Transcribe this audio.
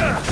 Ugh!